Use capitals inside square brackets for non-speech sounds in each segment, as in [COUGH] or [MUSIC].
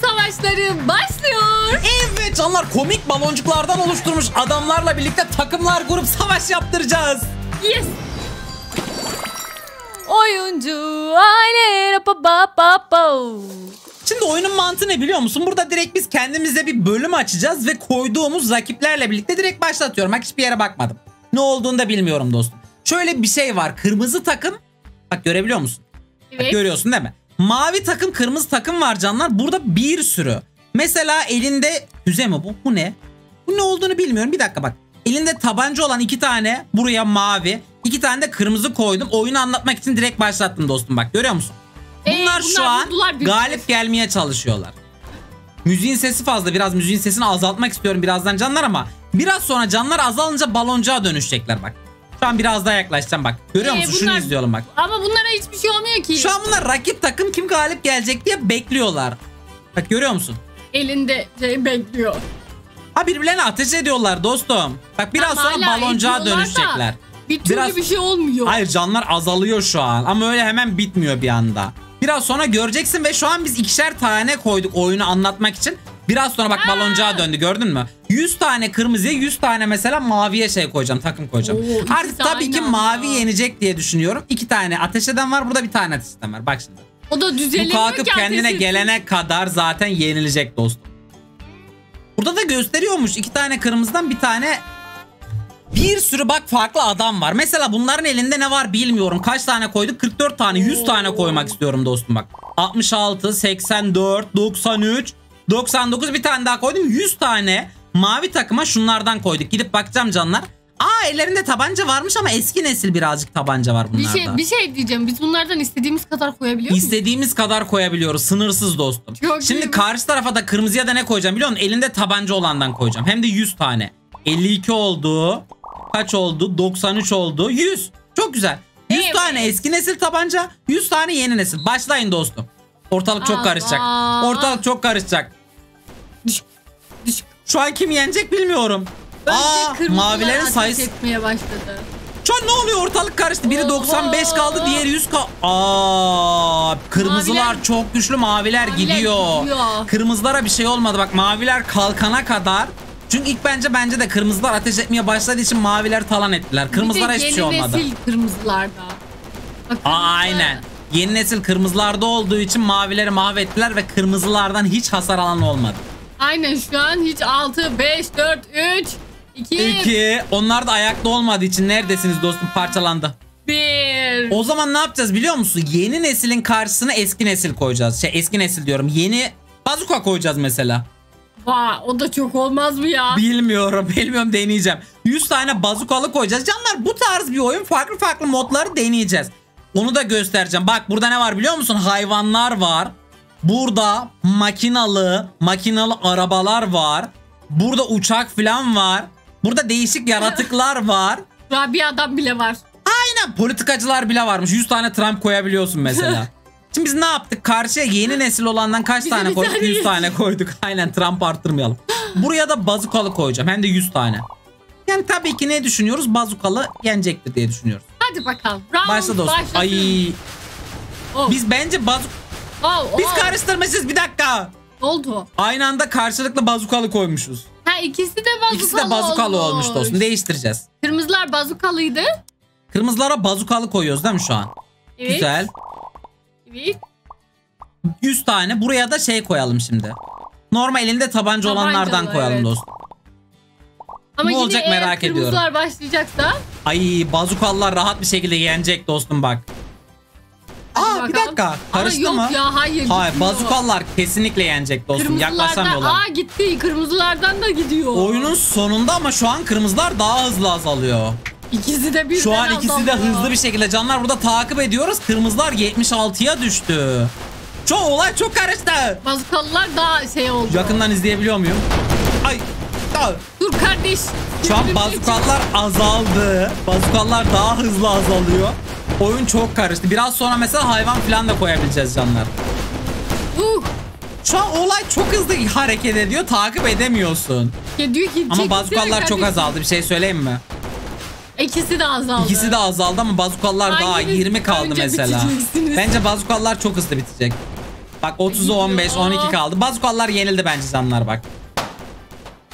savaşları başlıyor. Evet canlar komik baloncuklardan oluşturmuş adamlarla birlikte takımlar grup savaş yaptıracağız. Yes. Oyuncu aile pa pa pa pa. Şimdi oyunun mantığı ne biliyor musun? Burada direkt biz kendimize bir bölüm açacağız ve koyduğumuz rakiplerle birlikte direkt başlatıyorum. Bak hiçbir yere bakmadım. Ne olduğunu da bilmiyorum dostum. Şöyle bir şey var. Kırmızı takım. Bak görebiliyor musun? Bak, Evet. görüyorsun değil mi? Mavi takım kırmızı takım var canlar. Burada bir sürü. Mesela elinde füze mi bu? Bu ne? Bu ne olduğunu bilmiyorum. Bir dakika bak. Elinde tabanca olan iki tane buraya mavi. iki tane de kırmızı koydum. Oyunu anlatmak için direkt başlattım dostum bak. Görüyor musun? Ee, Bunlar şu bunlar an buldular bir- galip gelmeye çalışıyorlar. Müziğin sesi fazla. Biraz müziğin sesini azaltmak istiyorum birazdan canlar ama biraz sonra canlar azalınca baloncuğa dönüşecekler bak. Şu an biraz daha yaklaşacağım bak. Görüyor Ee, musun? Şunu bunlar- izliyorum bak. Ama bunlara hiçbir şey olmuyor ki. Şu an bunlar rakip takım kim galip gelecek diye bekliyorlar. Bak görüyor musun? Elinde şey bekliyor. Ha birbirlerine ateş ediyorlar dostum. Bak biraz Ama sonra da dönüşecekler. Bir türlü Biraz- bir şey olmuyor. Hayır canlar azalıyor şu an ama öyle hemen bitmiyor bir anda. Biraz sonra göreceksin ve şu an biz ikişer tane koyduk oyunu anlatmak için. Biraz sonra bak Aa. baloncuğa döndü gördün mü? 100 tane kırmızıya 100 tane mesela maviye şey koyacağım takım koyacağım. Oo, Artık tabii ki mavi yenecek diye düşünüyorum. İki tane ateş eden var burada bir tane ateş eden var bak şimdi. O da Bu düzelemiyor kalkıp ki kendine gelene kadar zaten yenilecek dostum. Burada da gösteriyormuş iki tane kırmızıdan bir tane bir sürü bak farklı adam var. Mesela bunların elinde ne var bilmiyorum. Kaç tane koyduk? 44 tane, 100 tane koymak istiyorum dostum bak. 66, 84, 93, 99 bir tane daha koydum. 100 tane mavi takıma şunlardan koyduk. Gidip bakacağım canlar. Aa ellerinde tabanca varmış ama eski nesil birazcık tabanca var Bir bunlarda. şey, bir şey diyeceğim. Biz bunlardan istediğimiz kadar koyabiliyor muyuz? İstediğimiz kadar koyabiliyoruz. Sınırsız dostum. Çok Şimdi iyi. karşı tarafa da kırmızıya da ne koyacağım biliyor musun? Elinde tabanca olandan koyacağım. Hem de 100 tane. 52 oldu. Kaç oldu? 93 oldu. 100. Çok güzel. 100 Evet. tane eski nesil tabanca, 100 tane yeni nesil. Başlayın dostum. Ortalık çok Allah. karışacak. Ortalık çok karışacak. Şu an kim yenecek bilmiyorum. Önce Aa, mavilerin sayısı. etmeye başladı. Şu an ne oluyor ortalık karıştı. Biri Oha. 95 kaldı diğeri 100 kaldı. Aa, kırmızılar Maviler- çok güçlü maviler, Maviler gidiyor. gidiyor. Kırmızılara bir şey olmadı bak maviler kalkana kadar. Çünkü ilk bence bence de kırmızılar ateş etmeye başladığı için maviler talan ettiler. Kırmızılara Bir de hiçbir şey yeni olmadı. nesil kırmızılarda. Bak, Aa, kırmızı- aynen. Yeni nesil kırmızılarda olduğu için mavileri mahvettiler ve kırmızılardan hiç hasar alan olmadı. Aynen şu an hiç 6, 5, 4, 3, 2, İki. Onlar da ayakta olmadığı için neredesiniz dostum parçalandı. 1. O zaman ne yapacağız biliyor musun? Yeni neslin karşısına eski nesil koyacağız. Şey eski nesil diyorum. Yeni bazuka koyacağız mesela. Vay o da çok olmaz mı ya? Bilmiyorum, [LAUGHS] bilmiyorum deneyeceğim. 100 tane bazukalı koyacağız. Canlar bu tarz bir oyun farklı farklı modları deneyeceğiz. Onu da göstereceğim. Bak burada ne var biliyor musun? Hayvanlar var. Burada makinalı, makinalı arabalar var. Burada uçak falan var. Burada değişik yaratıklar [LAUGHS] var. Rabia'dan bile var. Aynen politikacılar bile varmış. 100 tane Trump koyabiliyorsun mesela. [LAUGHS] Şimdi biz ne yaptık? Karşıya yeni nesil olandan kaç Bize tane bir koyduk? tane 100 yüz. tane [LAUGHS] koyduk. Aynen Trump arttırmayalım. Buraya da bazukalı koyacağım. Hem de 100 tane. Yani tabii ki ne düşünüyoruz? Bazukalı yenecektir diye düşünüyoruz. Hadi bakalım. Round Başla dostum. başlasın. Ay Oh, biz bence bazuk... oh, Biz oh. karıştırmışız bir dakika. Ne oldu? Aynı anda karşılıklı bazukalı koymuşuz. Ha ikisi de bazukalı İkisi de bazukalı olmuş dostum. Değiştireceğiz. Kırmızılar bazukalıydı. Kırmızılara bazukalı koyuyoruz değil mi şu an? Evet. Güzel. Evet. 100 tane. Buraya da şey koyalım şimdi. Normal elinde tabanca olanlardan Tabancalı, koyalım evet. dostum. Ama Ne olacak merak ediyorum. kırmızılar başlayacaksa Ay bazukallar rahat bir şekilde yenecek dostum bak. Aa bir dakika. Karıştı mı? ya hayır. Hayır gitmiyor. bazukallar kesinlikle yenecek dostum. Yaklaşamıyorlar. aa gitti. Kırmızılardan da gidiyor. Oyunun sonunda ama şu an kırmızılar daha hızlı azalıyor. İkisi de bir Şu an ikisi de hızlı bir şekilde canlar burada takip ediyoruz. Kırmızılar 76'ya düştü. Çok olay çok karıştı. Bazukalılar daha şey oldu. Yakından izleyebiliyor muyum? Ay. Ay. Dur kardeş. Şu an bazukallar azaldı. Bazukallar daha hızlı azalıyor. Oyun çok karıştı. Biraz sonra mesela hayvan falan da koyabileceğiz canlar. Uh, Şu an olay çok hızlı hareket ediyor. Takip edemiyorsun. ya diyor ki Ama bazukallar çok azaldı. Bir şey söyleyeyim mi? İkisi de azaldı. İkisi de azaldı ama bazukallar daha Hanginiz 20 kaldı mesela. Bence bazukallar çok hızlı bitecek. Bak 30'u 15, 12 kaldı. Bazukalar yenildi bence canlar bak.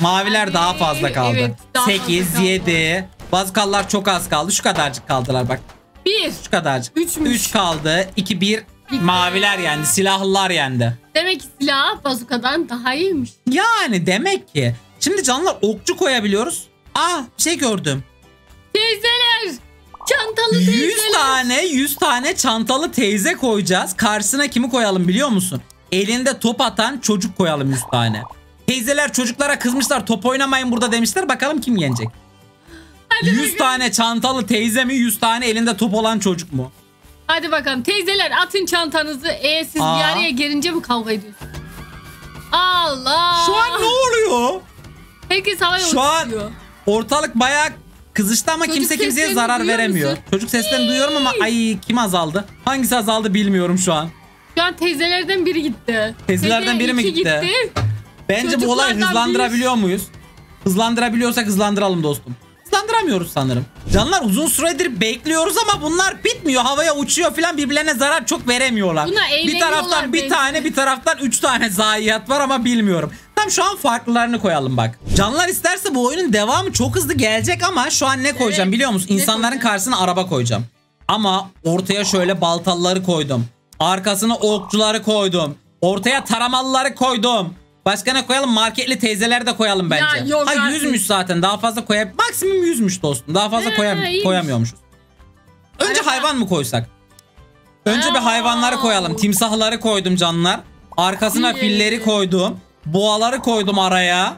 Maviler Hadi, daha fazla kaldı. evet, daha fazla 8, kaldı. 7. Bazukalar çok az kaldı. Şu kadarcık kaldılar bak. Bir. Şu kadarcık. Üçmüş. 3 kaldı. 2, 1. Maviler yendi. Silahlılar yendi. Demek ki silah bazukadan daha iyiymiş. Yani demek ki. Şimdi canlar okçu koyabiliyoruz. Aa bir şey gördüm. Teyzeler. Çantalı 100 teyzeler. tane 100 tane çantalı teyze koyacağız. Karşısına kimi koyalım biliyor musun? Elinde top atan çocuk koyalım 100 tane. Teyzeler çocuklara kızmışlar top oynamayın burada demişler. Bakalım kim yenecek? Hadi 100 bakalım. tane çantalı teyze mi 100 tane elinde top olan çocuk mu? Hadi bakalım. Teyzeler atın çantanızı. E siz Aa. bir araya gelince mi kavga ediyorsunuz? Allah. Şu an ne oluyor? Herkes havaya Şu an- uçuyor. Ortalık bayağı kızıştı ama Çocuk kimse kimseye seslerini zarar duyuyor veremiyor. musun? Çocuk seslerini duyuyorum ama ay kim azaldı? Hangisi azaldı bilmiyorum şu an. Şu an teyzelerden biri gitti. Teyzelerden biri mi iki gitti? Bence bu olayı Çocuklardan hızlandırabiliyor muyuz? Hızlandırabiliyorsak hızlandıralım dostum. Hızlandıramıyoruz sanırım. Canlar uzun süredir bekliyoruz ama bunlar bitmiyor. Havaya uçuyor falan birbirlerine zarar çok veremiyorlar. Buna bir taraftan bir belki. tane bir taraftan üç tane zayiat var ama bilmiyorum. Tam şu an farklılarını koyalım bak. Canlar isterse bu oyunun devamı çok hızlı gelecek ama şu an ne koyacağım Evet. biliyor musun? İnsanların karşısına araba koyacağım. Ama ortaya şöyle baltalıları koydum. Arkasına okçuları koydum. Ortaya taramalıları koydum. Başka ne koyalım? Marketli teyzeler de koyalım bence. yok ha artık. yüzmüş zaten. Daha fazla koyab maksimum yüzmüş dostum. Daha fazla He, koyam iyiymiş. koyamıyormuşuz. Önce Araba. hayvan mı koysak? Önce bir Aa. hayvanları koyalım. Timsahları koydum canlar. Arkasına İyi. filleri koydum. Boğaları koydum araya.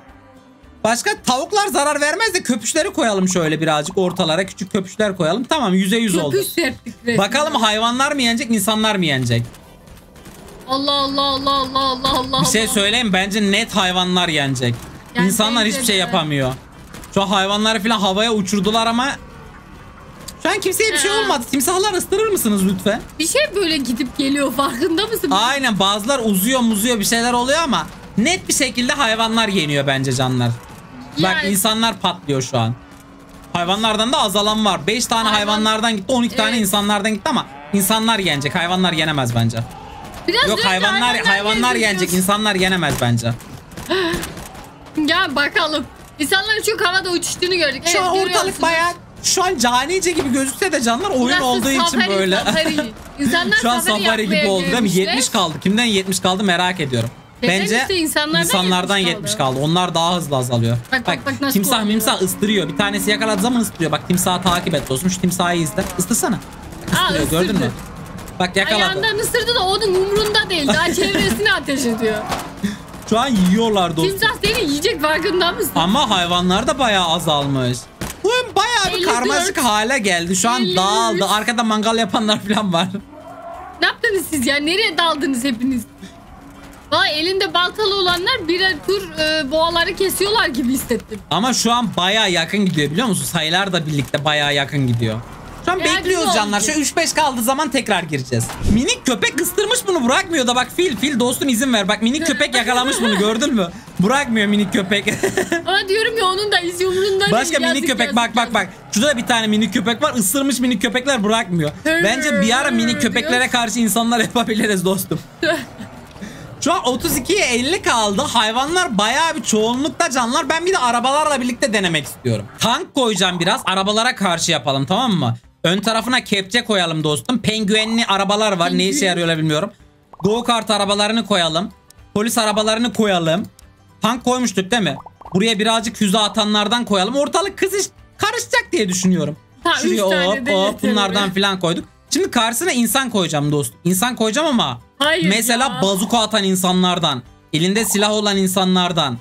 Başka tavuklar zarar vermez de köpüşleri koyalım şöyle birazcık ortalara küçük köpüşler koyalım. Tamam yüze yüz oldu. Köpüş serptik resmen. Bakalım hayvanlar mı yenecek insanlar mı yenecek? Allah Allah Allah Allah Allah Allah. Bir şey söyleyeyim bence net hayvanlar yenecek. Yani İnsanlar hiçbir şey yapamıyor. Şu an hayvanları falan havaya uçurdular ama şu an kimseye bir şey Ha. olmadı. Timsahlar ıstırır mısınız lütfen? Bir şey böyle gidip geliyor farkında mısın? Aynen bazılar uzuyor muzuyor bir şeyler oluyor ama net bir şekilde hayvanlar yeniyor bence canlar. Bak Yani- insanlar patlıyor şu an. Hayvanlardan da azalan var. 5 tane Hayvan- hayvanlardan gitti 12 tane Evet. insanlardan gitti ama insanlar yenecek. Hayvanlar yenemez bence. Biraz Yok hayvanlar hayvanlar yenecek. geziyoruz. insanlar yenemez bence. [GASPS] Ya bakalım. İnsanların çok havada uçuştuğunu gördük. Şu Evet, an ortalık bayağı şu an canice gibi gözükse de canlar oyun Burası olduğu için safari, böyle. safari. [LAUGHS] İnsanlar Şu an safari safari gibi oldu değil mi? gelmişler. 70 kaldı. Kimden 70 kaldı merak ediyorum. Neden Bence işte insanlardan insanlardan 70 70 kaldı. kaldı. Onlar daha hızlı azalıyor. Bak, bak, bak nasıl timsah kovalıyor. mimsah ıstırıyor. Bir tanesi yakaladığı zaman ıstırıyor. Bak timsahı takip et dostum. Şu timsahı izle. Istırsana. Aa, gördün mü? Bak yakaladı. Ayağından ısırdı da onun umrunda değil. Daha [LAUGHS] çevresine ateş ediyor. Şu an yiyorlar dostum. Timsah seni yiyecek farkında mısın? Ama hayvanlar da bayağı azalmış. Bu oyun bayağı bir 54. karmaşık hale geldi. Şu an 53. dağıldı. Arkada mangal yapanlar falan var. Ne yaptınız siz ya? Nereye daldınız hepiniz? Valla elinde baltalı olanlar birer tur e, boğaları kesiyorlar gibi hissettim. Ama şu an baya yakın gidiyor biliyor musun? Sayılar da birlikte baya yakın gidiyor. Şu an Ya bekliyoruz canlar. Şu oldu. 3-5 kaldığı zaman tekrar gireceğiz. Minik köpek ıstırmış bunu bırakmıyor da bak fil fil dostum izin ver. Bak minik köpek yakalamış bunu gördün mü? Bırakmıyor minik köpek. [LAUGHS] Ama diyorum ya onun da iz yumruğunda Başka değil. minik köpek yazık, bak bak bak. Şurada da bir tane minik köpek var. Isırmış minik köpekler bırakmıyor. Bence bir ara minik köpeklere diyor. karşı insanlar [LAUGHS] yapabiliriz dostum. [LAUGHS] Şu an 32'ye 50 kaldı. Hayvanlar bayağı bir çoğunlukta canlar. Ben bir de arabalarla birlikte denemek istiyorum. Tank koyacağım biraz. Arabalara karşı yapalım tamam mı? Ön tarafına kepçe koyalım dostum. Penguenli arabalar var. Ne işe yarıyorlar bilmiyorum. Go kart arabalarını koyalım. Polis arabalarını koyalım. Tank koymuştuk değil mi? Buraya birazcık füze atanlardan koyalım. Ortalık kızış karışacak diye düşünüyorum. Ha, Şuraya hop hop bunlardan filan koyduk. Şimdi karşısına insan koyacağım dostum. İnsan koyacağım ama Hayır mesela ya. bazuka atan insanlardan, elinde silah olan insanlardan.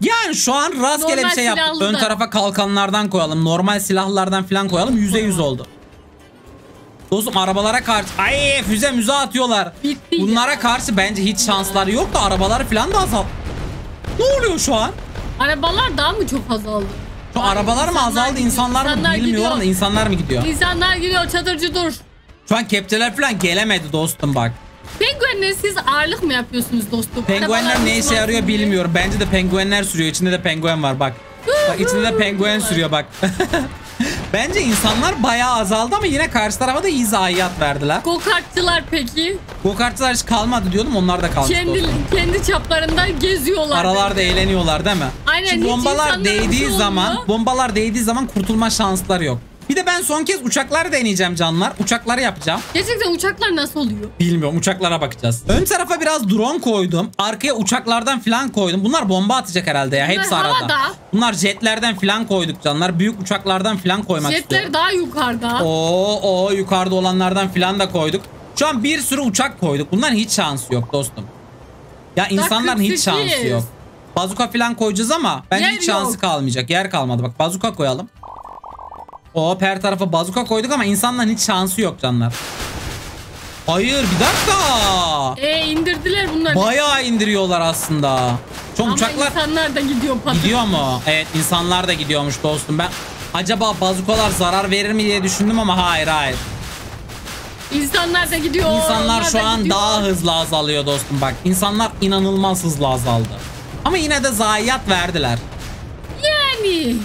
Yani şu an rastgele Normal bir şey yaptık. Ön tarafa kalkanlardan koyalım. Normal silahlardan filan koyalım. Yüzde yüz oldu. Dostum arabalara karşı ay füze müze atıyorlar. Bitti ya. Bunlara karşı bence hiç şansları yok da arabaları filan da azal. Ne oluyor şu an? Arabalar daha mı çok azaldı? Şu arabalar mı azaldı gidiyor, insanlar mı insanlar bilmiyorum gidiyor. da insanlar mı gidiyor? İnsanlar gidiyor çadırcı dur. Şu an kepçeler falan gelemedi dostum bak. Penguenler siz ağırlık mı yapıyorsunuz dostum? Penguenler ne işe yarıyor bilmiyorum. Bence de penguenler sürüyor. İçinde de penguen var bak. Bak içinde de penguen sürüyor bak. [LAUGHS] Bence insanlar bayağı azaldı ama yine karşı tarafa da iyi zayiat verdiler. Go-kartçılar peki Go-kartçılar hiç kalmadı diyordum onlar da kalmış. kendi dostum. kendi çaplarında geziyorlar. Aralarda eğleniyorlar değil mi? Aynen, Şimdi bombalar bir değdiği şey zaman bombalar değdiği zaman kurtulma şansları yok. Bir de ben son kez uçakları deneyeceğim canlar. Uçakları yapacağım. Gerçekten uçaklar nasıl oluyor? Bilmiyorum uçaklara bakacağız. Ön tarafa biraz drone koydum. Arkaya uçaklardan falan koydum. Bunlar bomba atacak herhalde ya. Bunlar Hepsi arada. havada. Bunlar jetlerden falan koyduk canlar. Büyük uçaklardan falan koymak Jetler istiyorum. daha yukarıda. Oo, o yukarıda olanlardan falan da koyduk. Şu an bir sürü uçak koyduk. Bunların hiç şansı yok dostum. Ya insanların hiç 48. şansı yok. Bazuka falan koyacağız ama bence Yer hiç şansı yok. kalmayacak. Yer kalmadı. Bak bazuka koyalım. O her tarafa bazuka koyduk ama insanların hiç şansı yok canlar. Hayır bir dakika. E indirdiler bunları. Bayağı indiriyorlar aslında. Çok Ama uçaklar insanlar da gidiyor patır. gidiyor mu? Evet insanlar da gidiyormuş dostum. Ben acaba bazukalar zarar verir mi diye düşündüm ama hayır hayır. İnsanlar da gidiyor. İnsanlar şu da an gidiyor. daha hızlı azalıyor dostum bak. İnsanlar inanılmaz hızlı azaldı. Ama yine de zayiat verdiler. Yani.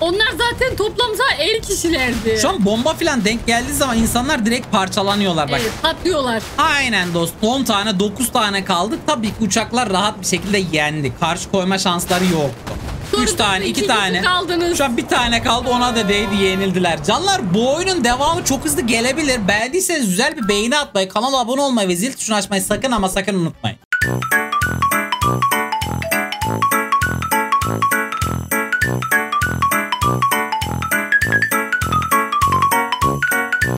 Onlar zaten toplamda 50 kişilerdi. Şu an bomba falan denk geldiği zaman insanlar direkt parçalanıyorlar bak. Evet, patlıyorlar. Aynen dost 10 tane 9 tane kaldı. Tabii ki uçaklar rahat bir şekilde yendi. Karşı koyma şansları yoktu. Sonra 3 tane siz 2 iki tane. kaldınız. Şu an bir tane kaldı ona da değdi yenildiler. Canlar bu oyunun devamı çok hızlı gelebilir. Beğendiyseniz güzel bir beğeni atmayı, kanala abone olmayı ve zil tuşunu açmayı sakın ama sakın unutmayın.